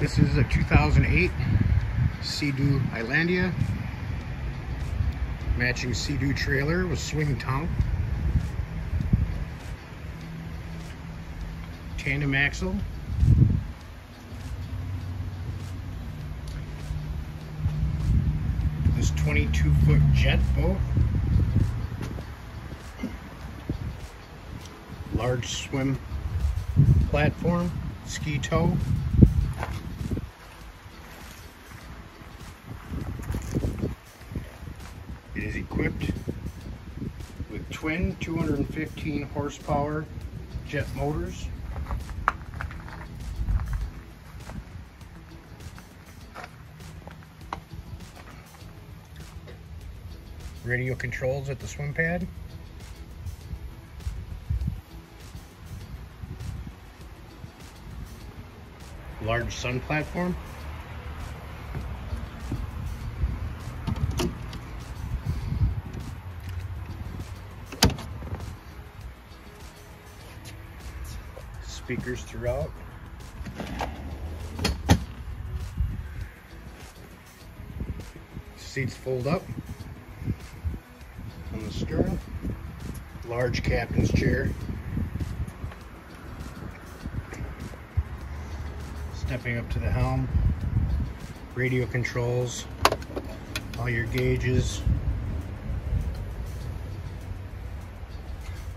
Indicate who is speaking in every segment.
Speaker 1: This is a 2008 Sea-Doo Islandia. Matching Sea-Doo trailer with swing tongue. Tandem axle. This 22 foot jet boat. Large swim platform, ski tow. It is equipped with twin 215 horsepower jet motors. Radio controls at the swim pad. Large sun platform. Speakers throughout. Seats fold up on the stern. Large captain's chair. Stepping up to the helm. Radio controls. All your gauges.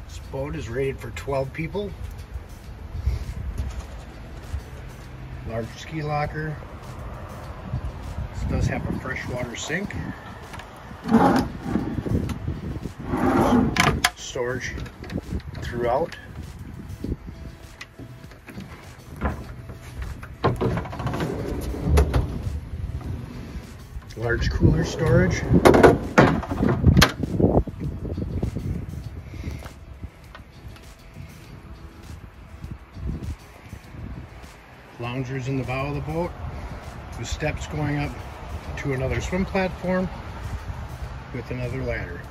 Speaker 1: This boat is rated for 12 people. Large ski locker. This does have a freshwater sink. Storage throughout. Large cooler storage. Loungers in the bow of the boat with steps going up to another swim platform with another ladder.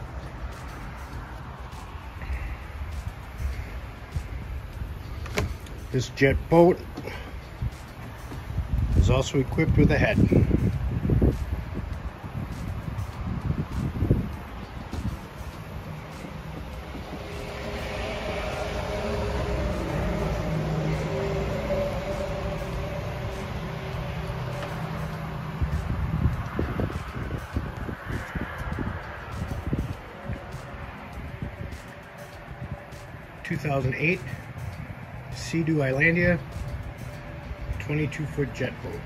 Speaker 1: This jet boat is also equipped with a head. 2008 Sea-Doo Islandia 22 foot jet boat.